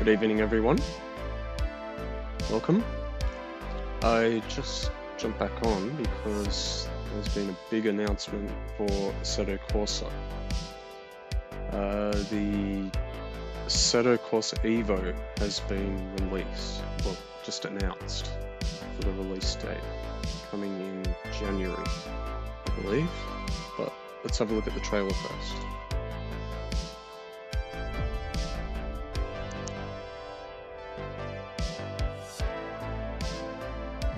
Good evening, everyone. Welcome. I just jumped back on because there's been a big announcement for Assetto Corsa. Uh, the Assetto Corsa Evo has been released, well, just announced for the release date, coming in January, I believe. But let's have a look at the trailer first.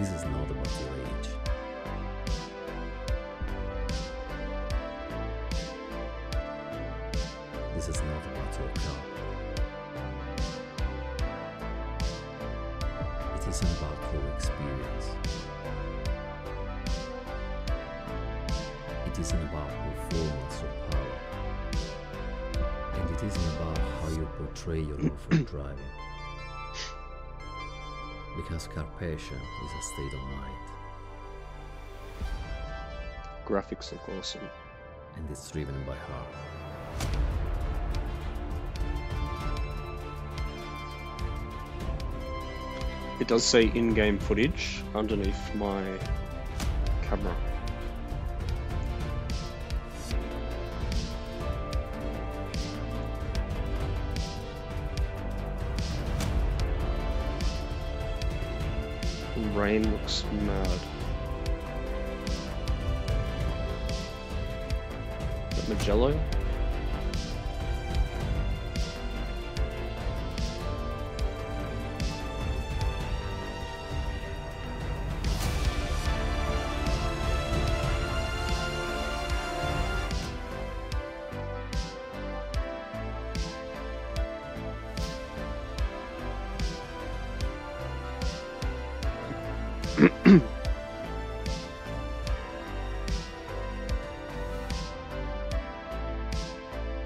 This is not about your age. This is not about your car. It isn't about your experience. It isn't about performance or power. And it isn't about how you portray your love for driving. Because car passion is a state of mind, Graphics look awesome. and it's driven by heart. It does say in-game footage underneath my camera. Rain looks mad. Mugello?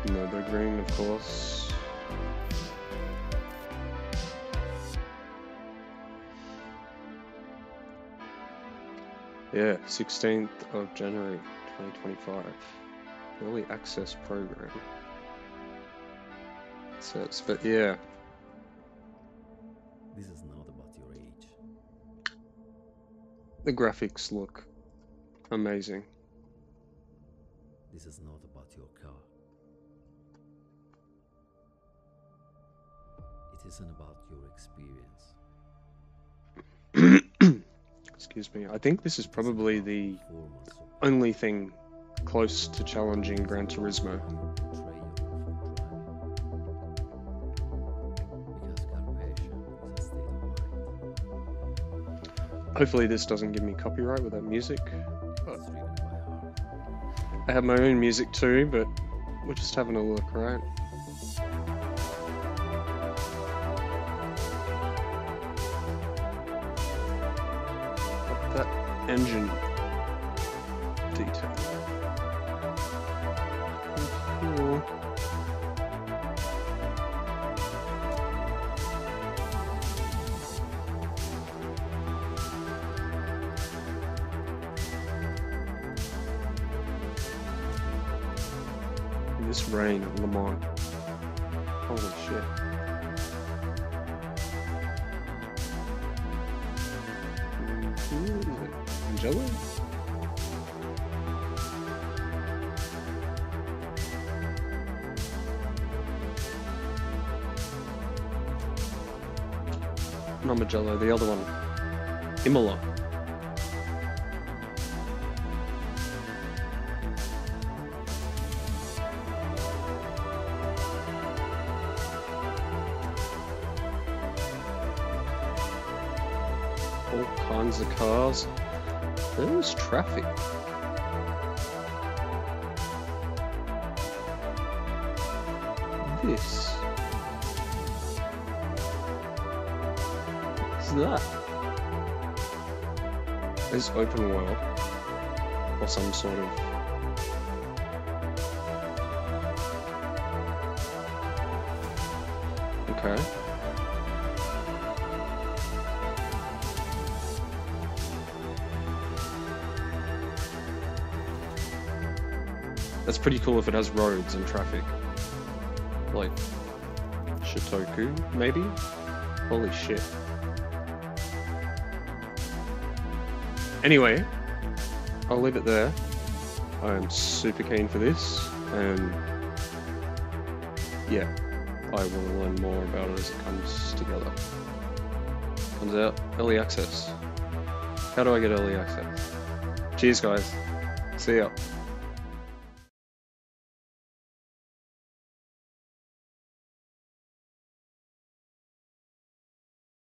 Another green, of course. Yeah, 16th of January 2025. Early access program. So it's, but yeah, This is not the graphics look amazing. This is not about your car. It isn't about your experience. Excuse me. I think this is probably the only thing close to challenging Gran Turismo. Hopefully, this doesn't give me copyright with that music. and it's driven by heart. I have my own music too, but we're just having a look, right? That engine detail. This rain at Le Mans. Holy shit. Who is it? Angelo? Not Mugello, the other one. Imola. Kinds of cars. There's traffic. This. What's that? Is open world or some sort of okay. That's pretty cool if it has roads and traffic. Like, Shutoko, maybe? Holy shit. Anyway, I'll leave it there. I'm super keen for this, and yeah, I will learn more about it as it comes together. Comes out early access. How do I get early access? Cheers, guys. See ya.